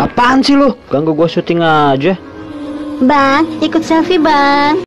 Apaan sih lu? Ganggu gua syuting aja. Bang, ikut selfie bang.